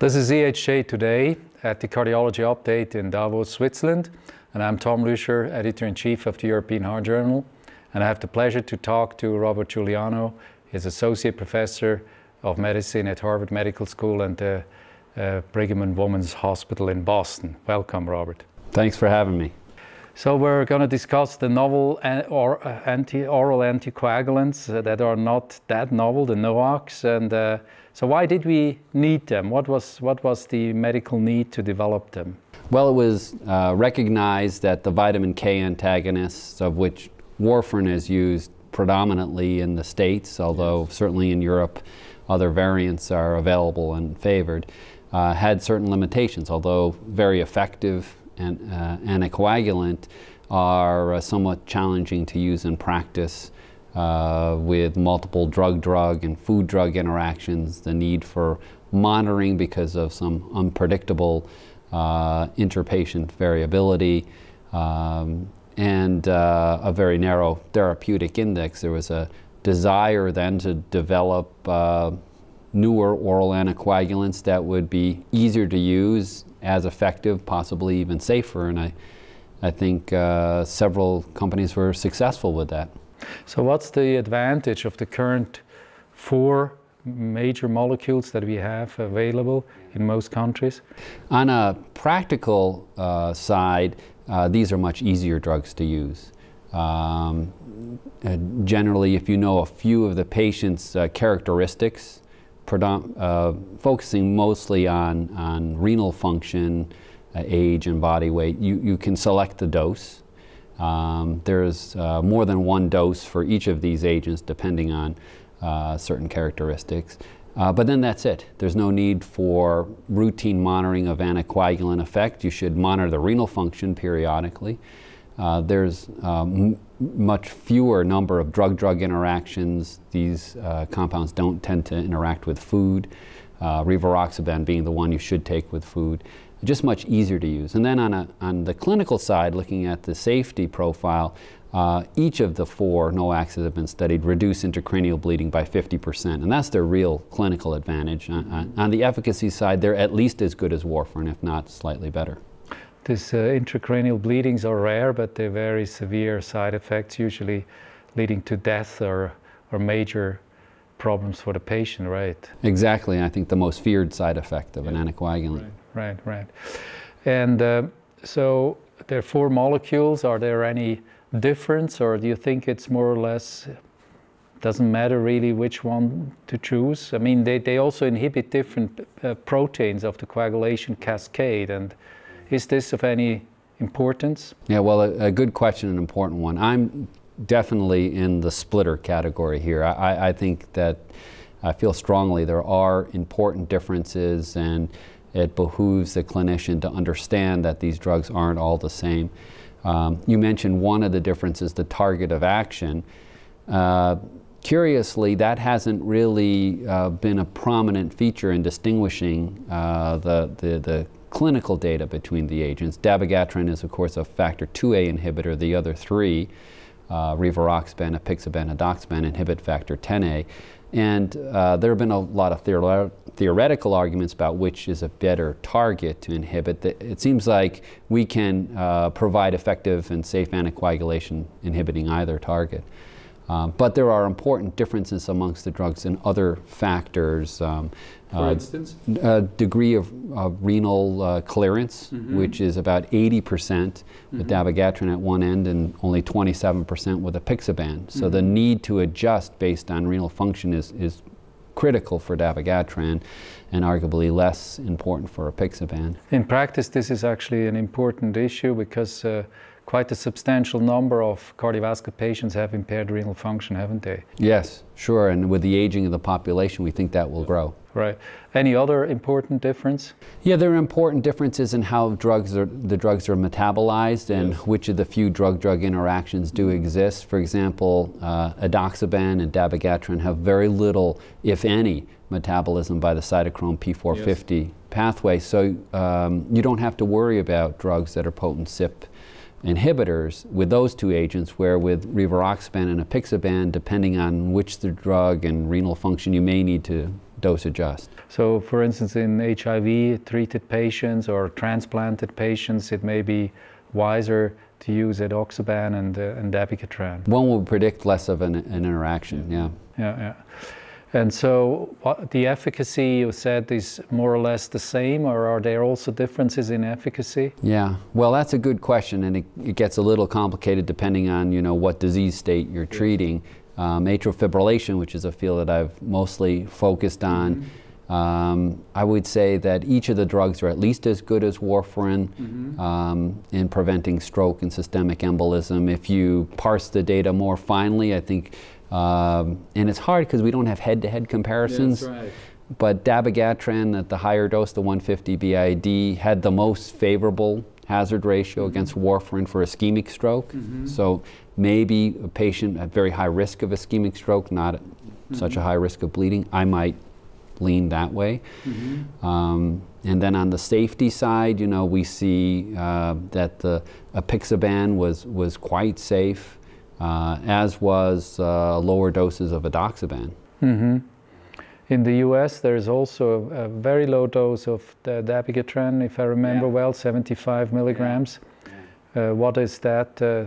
This is EHJ Today at the Cardiology Update in Davos, Switzerland. And I'm Tom Lüscher, Editor-in-Chief of the European Heart Journal. And I have the pleasure to talk to Robert Giugliano. his Associate Professor of Medicine at Harvard Medical School and the uh, Brigham and Women's Hospital in Boston. Welcome, Robert. Thanks for having me. So we're going to discuss the novel or, uh, anti, oral anticoagulants uh, that are not that novel, the NOACs, and uh, so why did we need them? What was, what was the medical need to develop them? Well, it was uh, recognized that the vitamin K antagonists, of which warfarin is used predominantly in the States, although yes. certainly in Europe other variants are available and favored, uh, had certain limitations, although very effective and uh, anticoagulant are uh, somewhat challenging to use in practice uh, with multiple drug-drug and food-drug interactions, the need for monitoring because of some unpredictable uh, interpatient variability, um, and uh, a very narrow therapeutic index. There was a desire then to develop uh, newer oral anticoagulants that would be easier to use, as effective, possibly even safer, and I, I think uh, several companies were successful with that. So what's the advantage of the current four major molecules that we have available in most countries? On a practical uh, side, uh, these are much easier drugs to use. Um, generally, if you know a few of the patient's uh, characteristics, uh, focusing mostly on, on renal function, uh, age, and body weight, you, you can select the dose. Um, there's uh, more than one dose for each of these agents depending on uh, certain characteristics. Uh, but then that's it. There's no need for routine monitoring of anticoagulant effect. You should monitor the renal function periodically. Uh, there's um, much fewer number of drug-drug interactions. These uh, compounds don't tend to interact with food. Uh, rivaroxaban being the one you should take with food just much easier to use. And then on, a, on the clinical side, looking at the safety profile, uh, each of the four NOACs that have been studied reduce intracranial bleeding by 50%, and that's their real clinical advantage. Uh, on the efficacy side, they're at least as good as warfarin, if not slightly better. These uh, intracranial bleedings are rare, but they're very severe side effects, usually leading to death or, or major problems for the patient, right? Exactly. I think the most feared side effect of yeah. an anticoagulant. Right right, right. And uh, so there are four molecules. Are there any difference, or do you think it's more or less doesn't matter really which one to choose? I mean, they, they also inhibit different uh, proteins of the coagulation cascade, and is this of any importance? Yeah, well, a, a good question, an important one. I'm definitely in the splitter category here. I, I think that I feel strongly there are important differences and it behooves the clinician to understand that these drugs aren't all the same. Um, you mentioned one of the differences, the target of action. Uh, curiously, that hasn't really uh, been a prominent feature in distinguishing uh, the, the, the, clinical data between the agents. Dabigatran is, of course, a factor 2A inhibitor. The other three, uh, rivaroxaban, apixaban, edoxaban, inhibit factor 10A. And uh, there have been a lot of theor theoretical arguments about which is a better target to inhibit. It seems like we can uh, provide effective and safe anticoagulation inhibiting either target. Um, but there are important differences amongst the drugs in other factors. Um, For uh, instance? A degree of, of renal uh, clearance, mm -hmm. which is about 80% with mm -hmm. dabigatran at one end and only 27% with apixaban. So mm -hmm. the need to adjust based on renal function is, is critical for dabigatran and arguably less important for apixaban. In practice, this is actually an important issue because uh, quite a substantial number of cardiovascular patients have impaired renal function, haven't they? Yes, sure. And with the aging of the population, we think that will grow. Right. Any other important difference? Yeah, there are important differences in how drugs are, the drugs are metabolized and yes. which of the few drug-drug interactions do exist. For example, uh, edoxaban and dabigatran have very little, if any, metabolism by the cytochrome P450 yes. pathway. So um, you don't have to worry about drugs that are potent CYP inhibitors with those two agents, where with rivaroxaban and apixaban, depending on which the drug and renal function, you may need to dose adjust. So, for instance, in HIV treated patients or transplanted patients, it may be wiser to use edoxaban and, uh, and dabigatran. One will predict less of an, an interaction, yeah. Yeah, yeah. And so what, the efficacy you said is more or less the same, or are there also differences in efficacy? Yeah, well, that's a good question, and it, it gets a little complicated depending on you know what disease state you're treating. Um, atrial fibrillation, which is a field that I've mostly focused on, mm-hmm. Um, I would say that each of the drugs are at least as good as warfarin mm-hmm. um, in preventing stroke and systemic embolism. If you parse the data more finely, I think um, and it's hard because we don't have head-to-head comparisons. Yeah, right. But dabigatran at the higher dose, the 150 BID, had the most favorable hazard ratio mm-hmm. against warfarin for ischemic stroke. Mm-hmm. So maybe a patient at very high risk of ischemic stroke, not mm-hmm. such a high risk of bleeding, I might lean that way. Mm-hmm. Um, and then on the safety side, you know, we see uh, that the apixaban was, was quite safe uh, as was uh, lower doses of edoxaban. Mm-hmm. In the US, there's also a, a, very low dose of the dabigatran, if I remember yeah. well, 75 milligrams. Yeah. Yeah. Uh, what is that uh,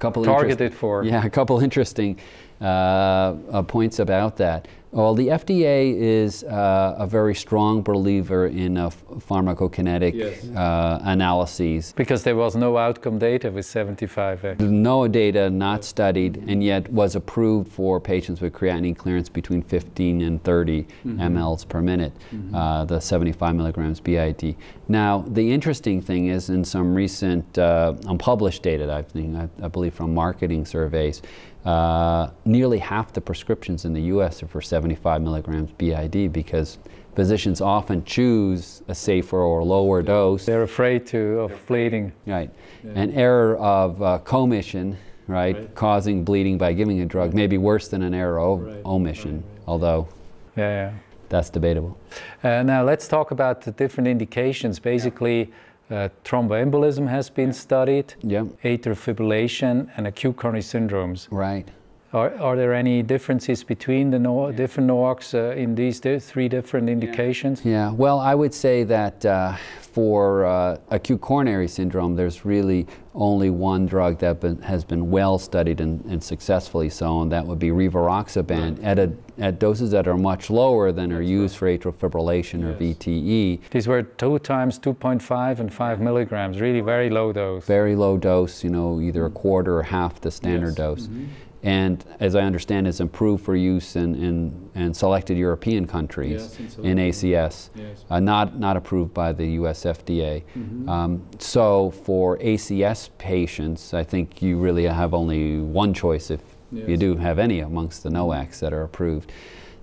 couple targeted for? Yeah, a couple interesting uh, uh, points about that. Well, the FDA is uh, a very strong believer in uh, pharmacokinetic yes. uh, analyses. Because there was no outcome data with 75 No data not studied, and yet was approved for patients with creatinine clearance between 15 and 30 mm-hmm. mLs per minute, mm-hmm. Uh, the 75 milligrams BID. Now, the interesting thing is in some recent uh, unpublished data, I, think, I, I believe from marketing surveys, uh, nearly half the prescriptions in the US are for 75 milligrams BID because physicians often choose a safer or lower dose. They're afraid to of bleeding. Right. Yeah. An error of uh, commission, right, right, causing bleeding by giving a drug may be worse than an error of right. omission, right. although yeah, yeah, that's debatable. Uh, now let's talk about the different indications. Basically, yeah uh, thromboembolism has been studied, yeah. atrial fibrillation, and acute coronary syndromes. Right. Are, are there any differences between the no, yeah. different NOACs uh, in these three different indications? Yeah. yeah. well, I would say that uh, for uh, acute coronary syndrome, there's really only one drug that been, has been well studied and, and, successfully so, and that would be rivaroxaban right. at, a, at doses that are much lower than are used for atrial fibrillation yes. or VTE. These were two times 2.5 and 5 milligrams, really very low dose. Very low dose, you know, either a quarter or half the standard yes. dose. Mm -hmm and as I understand, it's approved for use in, in, in selected European countries yes, in, in ACS, yes. uh, not, not approved by the US FDA. Mm-hmm. Um, so for ACS patients, I think you really have only one choice if yes. you do have any amongst the NOACs that are approved.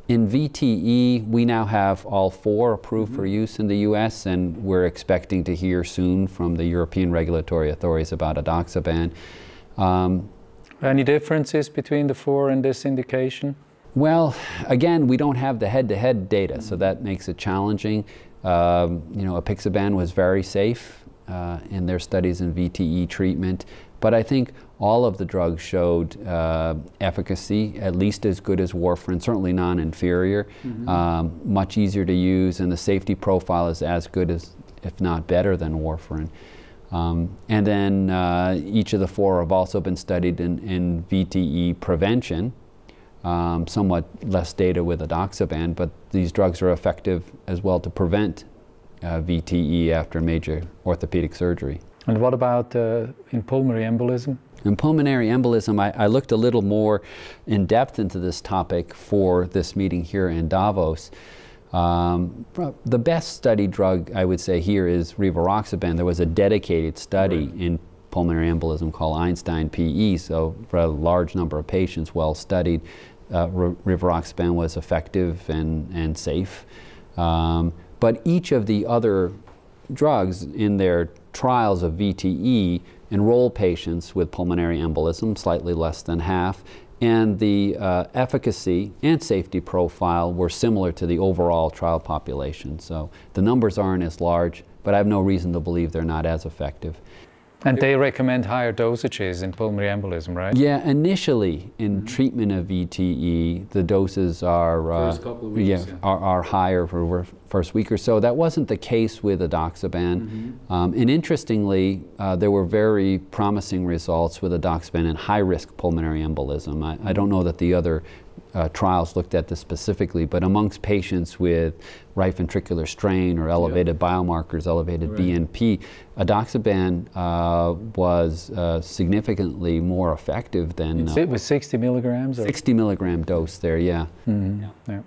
In VTE, we now have all four approved mm-hmm. for use in the US, and we're expecting to hear soon from the European regulatory authorities about edoxaban. Um, any differences between the four and this indication? Well, again, we don't have the head-to-head data, so that makes it challenging. Um, you know, apixaban was very safe uh, in their studies in VTE treatment, but I think all of the drugs showed uh, efficacy, at least as good as warfarin, certainly non-inferior, mm -hmm. um, much easier to use, and the safety profile is as good as, if not better than warfarin. Um, and then uh, each of the four have also been studied in, in VTE prevention. Um, somewhat less data with edoxaban, but these drugs are effective as well to prevent uh, VTE after major orthopedic surgery. And what about uh, in pulmonary embolism? In pulmonary embolism, I, I, looked a little more in depth into this topic for this meeting here in Davos. Um, the best studied drug, I would say, here is rivaroxaban. There was a dedicated study right. in pulmonary embolism called Einstein PE, so for a large number of patients, well studied. Uh, rivaroxaban was effective and, and safe. Um, but each of the other drugs in their trials of VTE enroll patients with pulmonary embolism, slightly less than half, and the uh, efficacy and safety profile were similar to the overall trial population. So the numbers aren't as large, but I have no reason to believe they're not as effective. And they recommend higher dosages in pulmonary embolism, right? Yeah, initially in treatment of VTE, the doses are uh, First couple of weeks, yeah, yeah. Are, are higher for the first week or so. That wasn't the case with edoxaban. Um, and interestingly, uh, there were very promising results with edoxaban in high-risk pulmonary embolism. I, I don't know that the other uh, trials looked at this specifically, but amongst patients with right ventricular strain or elevated biomarkers, elevated Right. BNP, edoxaban uh, was uh, significantly more effective than uh, It was 60 milligrams? Or? 60 milligram dose there, yeah. Yeah.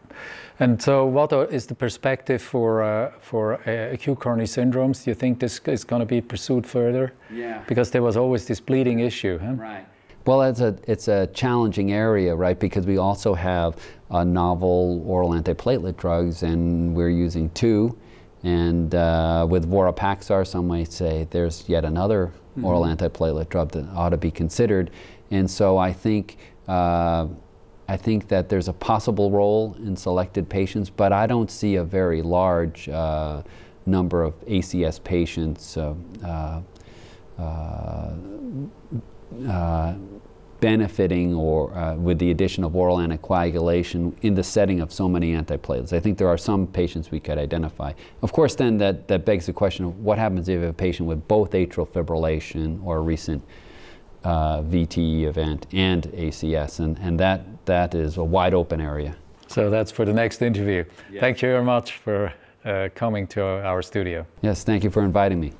And so, what is the perspective for uh, for uh, acute coronary syndromes? Do you think this is going to be pursued further? Yeah. Because there was always this bleeding issue. Huh? Right. Well, it's a, it's a challenging area, right? Because we also have uh, novel oral antiplatelet drugs, and we're using two. And uh, with Vorapaxar, some might say there's yet another oral antiplatelet drug that ought to be considered. And so I think, uh, I think that there's a possible role in selected patients, but I don't see a very large uh, number of ACS patients. Uh, benefiting or uh, with the addition of oral anticoagulation in the setting of so many antiplatelets. I think there are some patients we could identify. Of course, then that, that begs the question of what happens if you have a patient with both atrial fibrillation or a recent uh, VTE event and ACS, and, and that, that is a wide open area. So that's for the next interview. Thank you very much for uh, coming to our studio. Yes, thank you for inviting me.